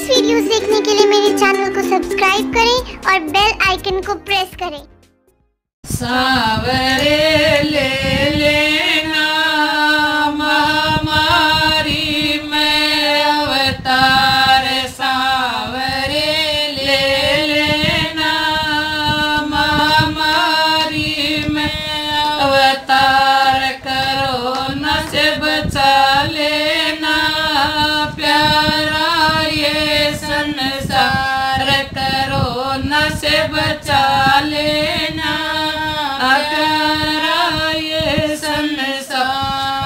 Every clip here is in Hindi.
लेटेस्ट वीडियोस देखने के लिए मेरे चैनल को सब्सक्राइब करें और बेल आइकन को प्रेस करें। बचा लेना। अगर आए संसार,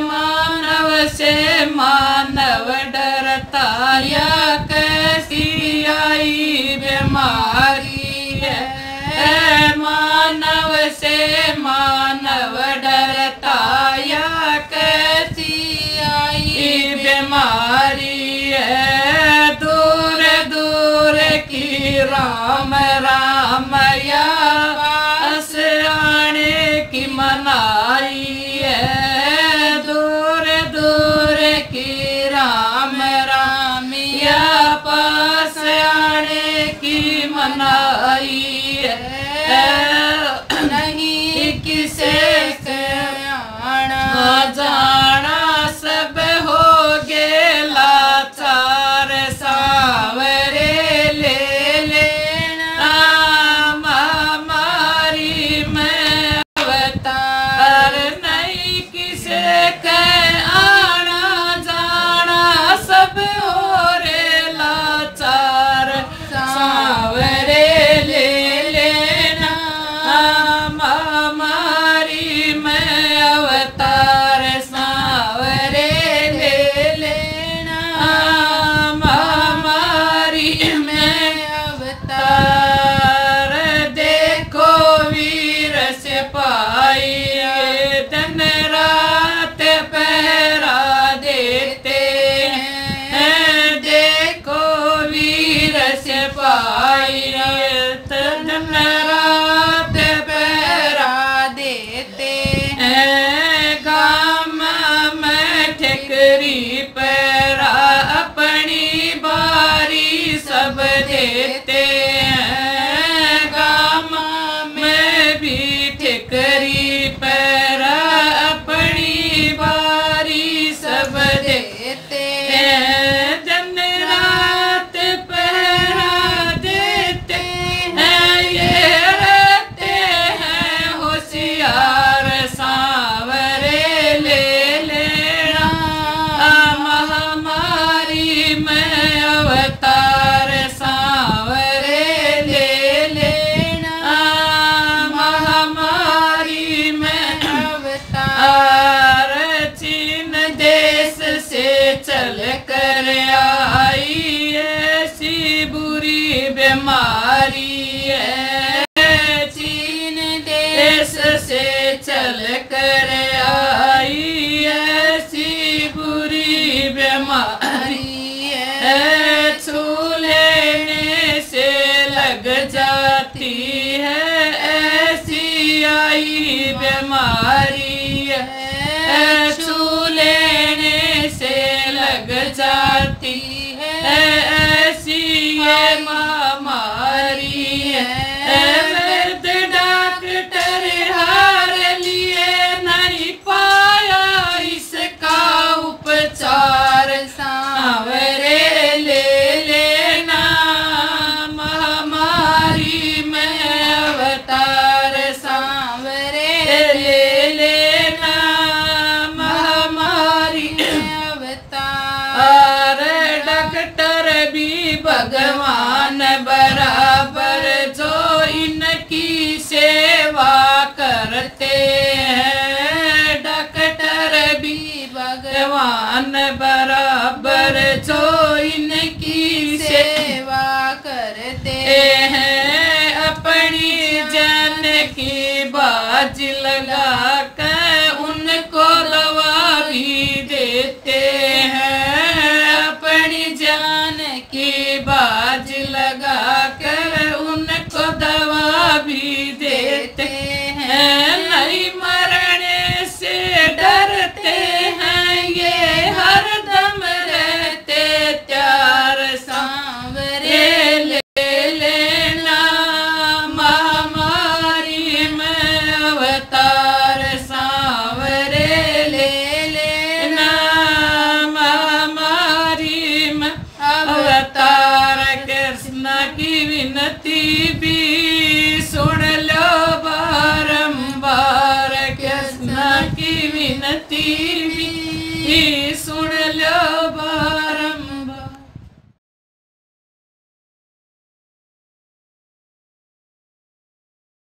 मानव से मानव डरता, या कैसी आई बीमारी है? मानव से मानव तेरी पैरा अपनी बारी सब देते हैं। गामा में भी ठिकरी पैर बीमारी है, चीन देश से चल कर आई ऐसी बुरी बीमारी है। छू से लग जाती है, ऐसी आई बीमारी है। भगवान बराबर जो इनकी सेवा करते हैं। डॉक्टर भी भगवान बराबर जो इनकी सेवा करते हैं। अपनी जन की बाज लगा திரும்பி சுடலபா